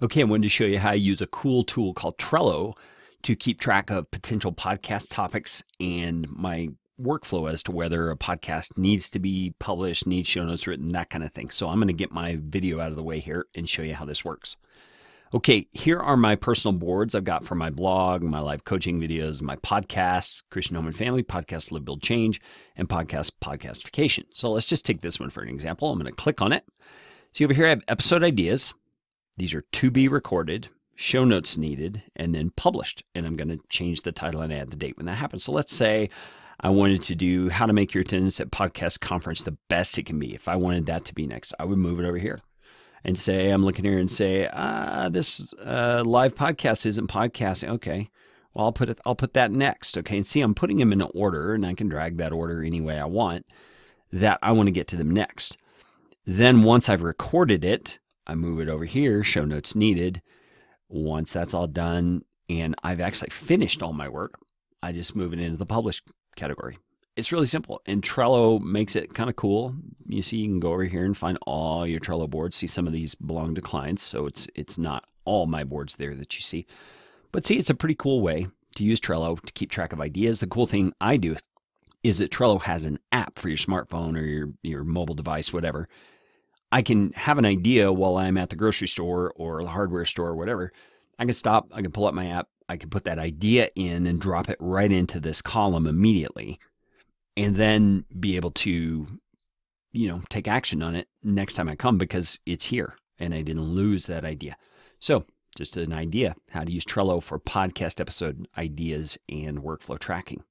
Okay, I wanted to show you how I use a cool tool called Trello to keep track of potential podcast topics and my workflow as to whether a podcast needs to be published, needs show notes written, that kind of thing. So I'm going to get my video out of the way here and show you how this works. Okay, here are my personal boards I've got for my blog, my live coaching videos, my podcasts, Christian Home and Family, podcast Live Build Change, and podcast podcastification. So let's just take this one for an example. I'm going to click on it. See over here, I have episode ideas. These are to be recorded, show notes needed, and then published. And I'm going to change the title and add the date when that happens. So let's say I wanted to do how to make your attendance at podcast conference the best it can be. If I wanted that to be next, I would move it over here and say, I'm looking here and say, ah, this uh, live podcast isn't podcasting. Okay. Well, I'll put it, I'll put that next. Okay. And see, I'm putting them in order and I can drag that order any way I want that I want to get to them next. Then once I've recorded it, I move it over here, show notes needed. Once that's all done and I've actually finished all my work, I just move it into the published category. It's really simple. And Trello makes it kind of cool. You see, you can go over here and find all your Trello boards. See, some of these belong to clients, so it's it's not all my boards there that you see. But see, it's a pretty cool way to use Trello to keep track of ideas. The cool thing I do is that Trello has an app for your smartphone or your, your mobile device, whatever, I can have an idea while I'm at the grocery store or the hardware store or whatever. I can stop, I can pull up my app, I can put that idea in and drop it right into this column immediately and then be able to you know, take action on it next time I come because it's here and I didn't lose that idea. So, just an idea how to use Trello for podcast episode ideas and workflow tracking.